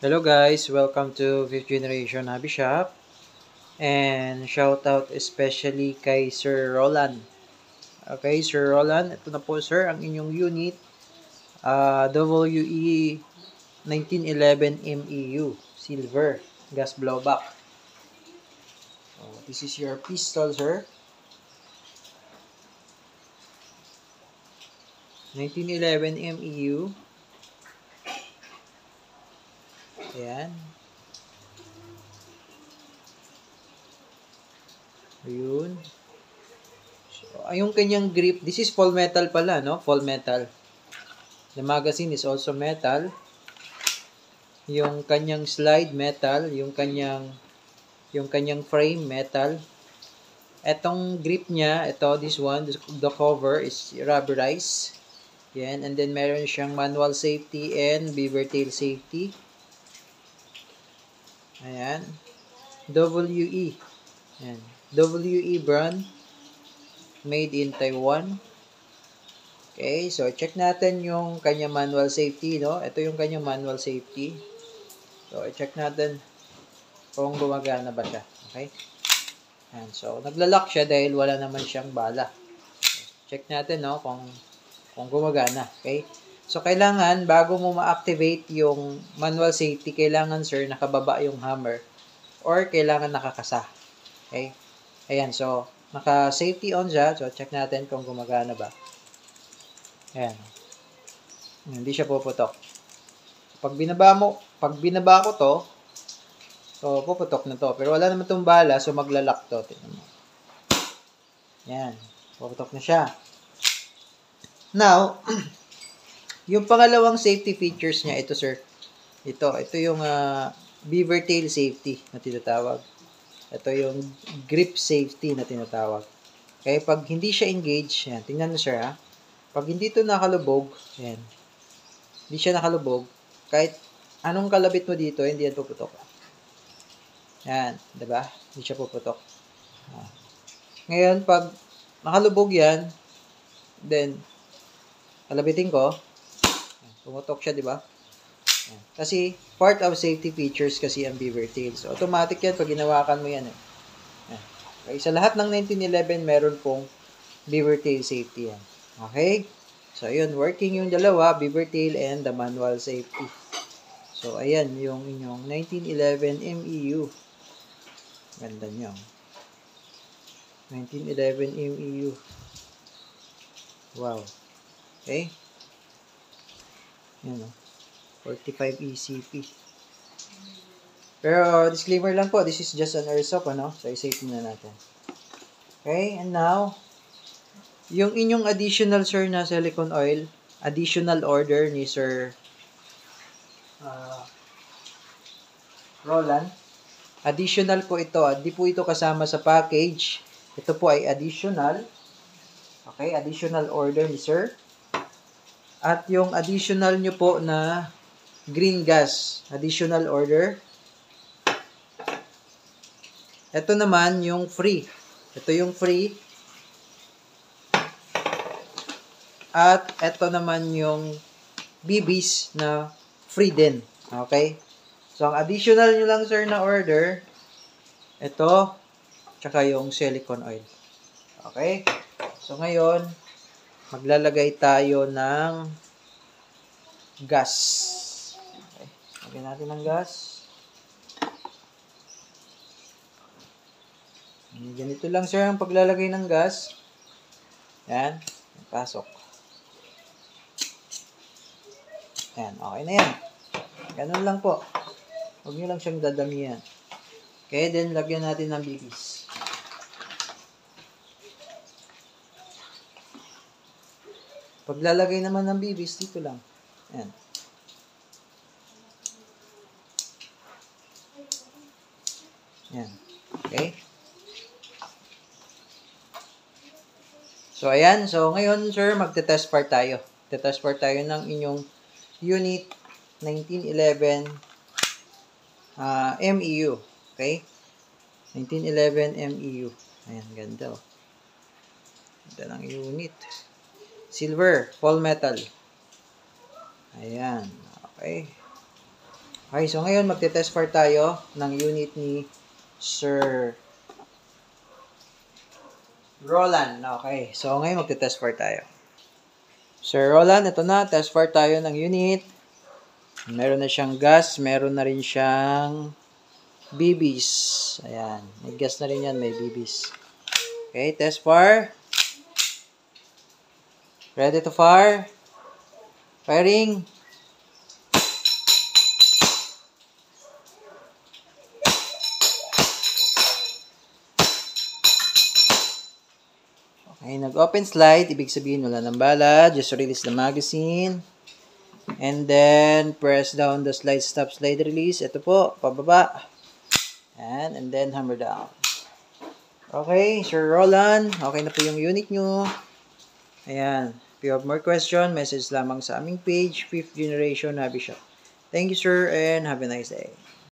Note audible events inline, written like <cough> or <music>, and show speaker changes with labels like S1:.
S1: Hello guys, welcome to 5th Generation Hobby Shop. And shout out especially kay Sir Roland. Okay, Sir Roland, ito na po sir ang inyong unit uh, WE 1911 MEU silver gas blowback. So, this is your pistol sir. 1911 MEU Ayan. Ayun. So, yung kanyang grip, this is full metal pala, no? Full metal. The magazine is also metal. Yung kanyang slide, metal. Yung kanyang, yung kanyang frame, metal. Etong grip niya, ito, this one, the cover is rubberized. Yan. And then, meron siyang manual safety and beaver tail safety. Ayan. WE. Ayan. WE brand. Made in Taiwan. Okay, so check natin yung kanya manual safety, no? Ito yung kanya manual safety. So, check natin kung gumagana ba siya. Okay? Ayan, so, naglalak siya dahil wala naman siyang bala. Check natin, no, kung, kung gumagana. Okay? So, kailangan, bago mo ma-activate yung manual safety, kailangan, sir, nakababa yung hammer or kailangan nakakasa. Okay? Ayan, so, naka-safety on siya. So, check natin kung gumagana ba. Ayan. Hindi siya puputok. Pag binaba mo, pag binaba ko to, so, puputok na to. Pero wala naman tong bala, so maglalak to. Tingnan mo. Ayan. Puputok na siya. Now, <clears throat> Yung pangalawang safety features niya, ito sir. Ito, ito yung uh, beaver tail safety na tinatawag. Ito yung grip safety na tinatawag. Kaya pag hindi siya engage, yan, tingnan mo sir ha. Pag hindi ito nakalubog, yan, hindi siya nakalubog, kahit anong kalabit mo dito, hindi yan puputok. Yan, ba diba? Hindi siya puputok. Ah. Ngayon, pag nakalubog yan, then, kalabitin ko, Pumutok siya, di ba? Kasi, part of safety features kasi ang beaver tail. So, automatic yan pag ginawakan mo yan. Eh. Sa lahat ng 1911, meron pong beaver tail safety yan. Okay? So, ayun, working yung dalawa, beaver tail and the manual safety. So, ayan, yung inyong 1911 MEU. Ganda nyo. 1911 MEU. Wow. Okay? Yan o. 45 ECP. Pero, disclaimer lang po, this is just an airsoft, ano? So, i-save muna natin. Okay, and now, yung inyong additional, sir, na silicone oil, additional order ni Sir uh, Roland, additional po ito. Hindi po ito kasama sa package. Ito po ay additional. Okay, additional order ni Sir. At yung additional nyo po na green gas, additional order. Ito naman yung free. Ito yung free. At ito naman yung BBs na free din. Okay? So, ang additional nyo lang, sir, na order, ito, tsaka yung silicone oil. Okay? So, ngayon, maglalagay tayo ng gas. Okay. Lagyan natin ng gas. Ganito lang sir ang paglalagay ng gas. Yan. Pasok. Yan. Okay na yan. Ganun lang po. Huwag nyo lang siyang dadamihan. Okay, then lagyan natin ng bibis. Paglalagay naman ng bibis, dito lang. Ayan. Ayan. Okay? So, ayan. So, ngayon, sir, magte-test part tayo. Te-test part tayo ng inyong Unit 1911 uh, MEU. Okay? 1911 MEU. Ayan, ganda oh. Ganda ng unit. Silver, full metal. Ayan. Okay. Okay, so ngayon magte-test fire tayo ng unit ni Sir Roland. Okay, so ngayon magte-test fire tayo. Sir Roland, ito na, test fire tayo ng unit. Meron na siyang gas, meron na rin siyang BBs. Ayan, may gas na rin yan, may BBs. Okay, test fire. Ready to fire. Firing. Okay, nag-open slide, ibig sabihin wala ng bala. Just release the magazine. And then, press down the slide stop slide release. Ito po, pababa. And, and then hammer down. Okay, Sir Roland, okay na po yung unit nyo. Ayan. If you have more question, message lamang sa aming page, 5th Generation Navi Shop. Thank you, sir, and have a nice day.